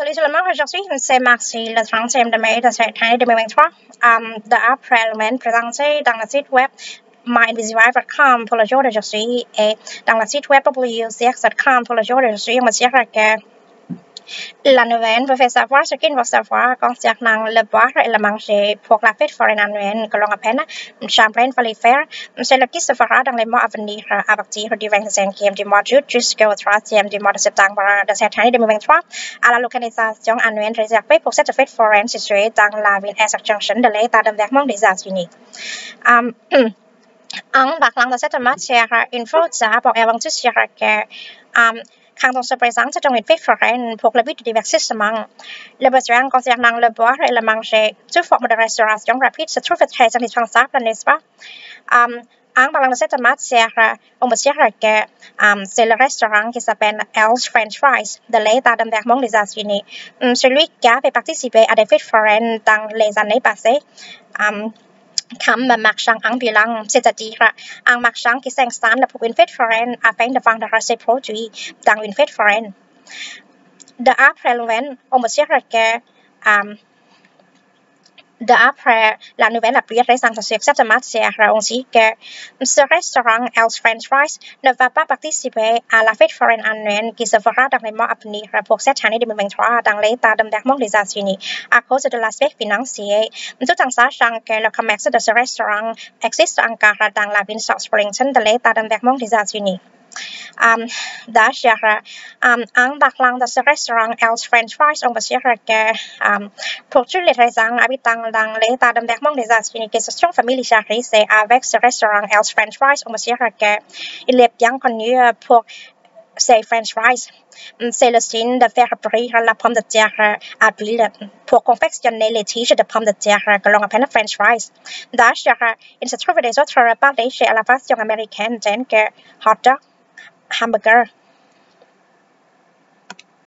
Salut tout le monde, aujourd'hui c'est mardi le 30e de mai de cette année 2023. Um, de après le présenté dans le site web myinvisible.com pour le jour d'aujourd'hui et dans le site web wcx.com pour le jour d'aujourd'hui, on va dire que La nouvelle vous fait savoir ce qu'il faut savoir concernant le boire et le manger pour la fête foraine annuelle que l'on appelle Champlain Valley Fair. C'est le qui se fera dans les mois à venir à partir du 25e du mois d'août jusqu'au 3e du mois de septembre de cette année 2023 à la localisation annuelle réservée pour cette fête foraine située dans la ville Essex Junction de l'État de Vermont des États-Unis. Um, en parlant de cette matière, il faut d'abord avant tout dire que um, quand on se présente une fête foraine pour le but de divertissement. Le besoin concernant le boire et le manger sous forme de restauration rapide se trouve très indispensable, n'est-ce pas? Um, en parlant de cette matière, on peut dire que um, c'est le restaurant qui s'appelle El's French Fries de l'État de Vermont des États-Unis. Um, celui qui avait participé à des fêtes foraines dans les années passées. Um, comme marchand ambulant, c'est-à-dire un marchand qui s'installe pour une fête foraine afin de vendre ses produits dans une fête foraine. De après le on peut dire que um, D'après la nouvelle appui récente matière, on dit que ce restaurant El's French Fries ne va pas participer à la fête foraine annuelle qui se fera dans les mois à venir pour cette année 2023 dans l'État de Vermont des États-Unis à cause de l'aspect financier, tout en sachant que le commerce de ce restaurant existe encore dans la ville South Burlington de l'État de Vermont des États-Unis. Um, D'ailleurs, um, en parlant de ce restaurant El's French Fries, on dire que um, pour tous les raisons habitant dans l'État de Vermont des États-Unis qui se sont familiarisés avec ce restaurant El's French Fries, on peut dire qu'il est bien connu pour ses French fries. C'est le signe de faire briller la pomme de terre à l'huile pour confectionner les tiges de pommes de terre que l'on appelle French fries. D'ailleurs, il se trouve des autres repas riches à la façon américaine tels que hot dog, hamburger,